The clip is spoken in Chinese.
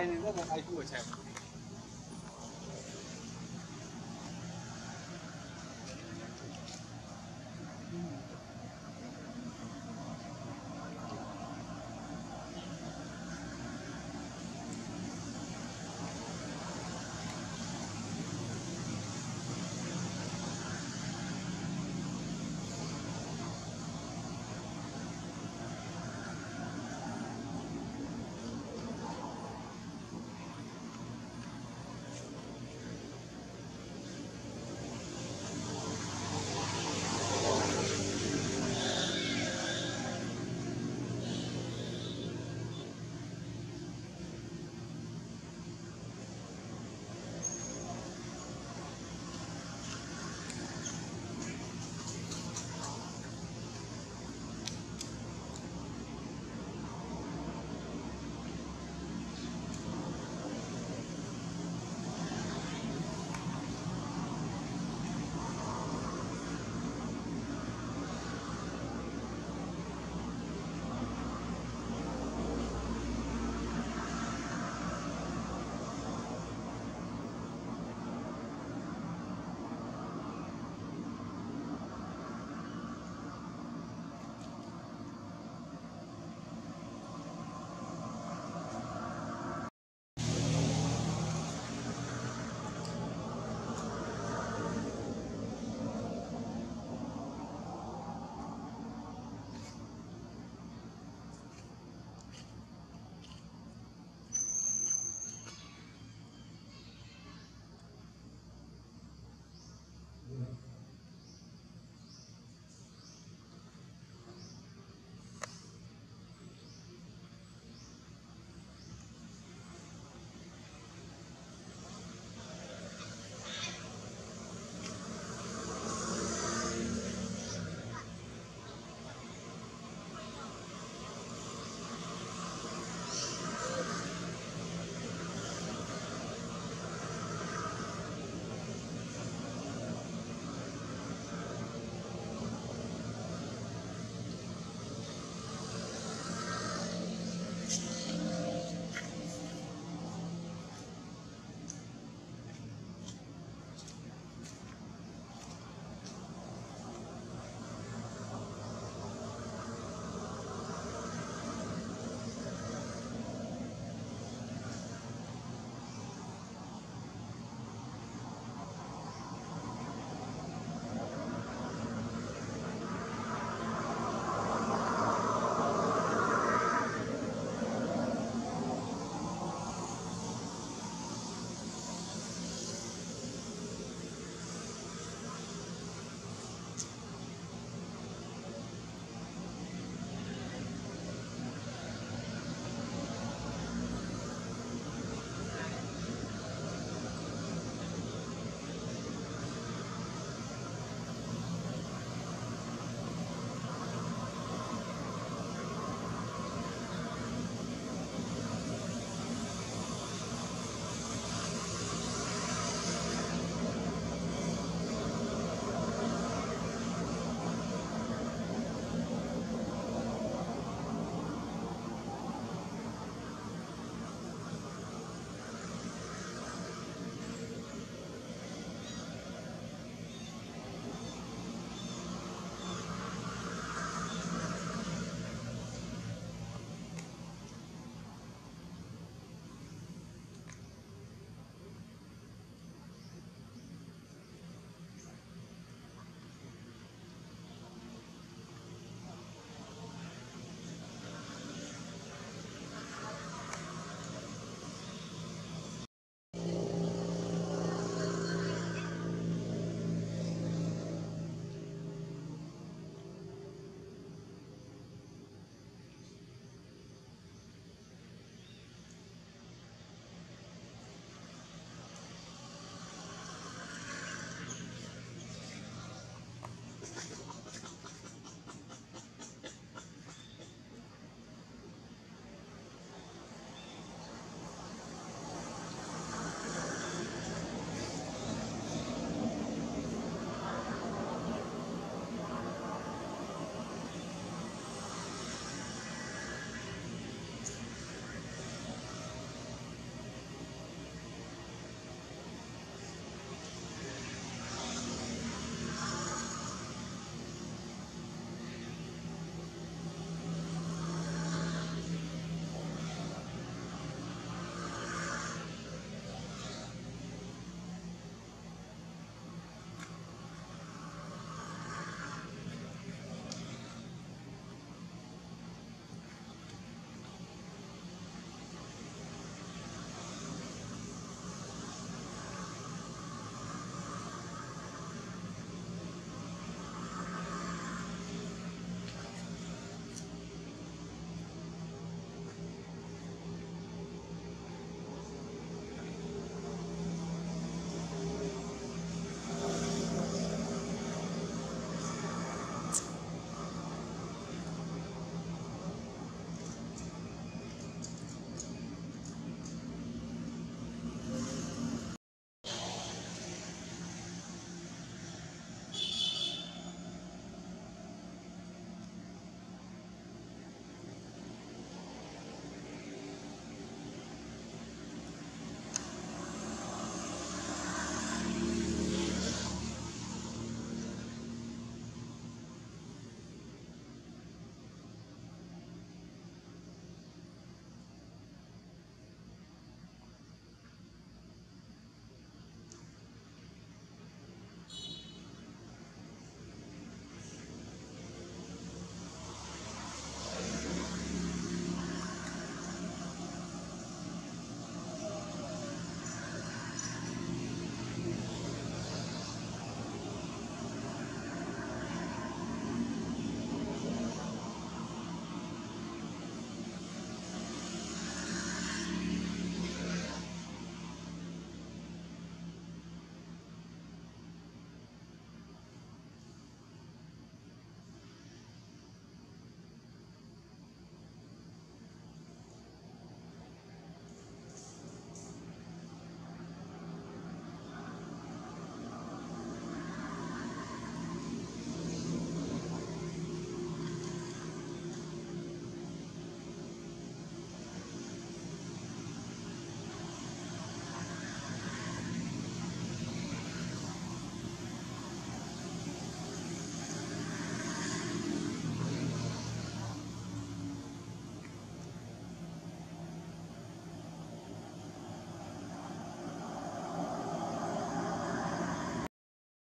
Ini IQ 的钱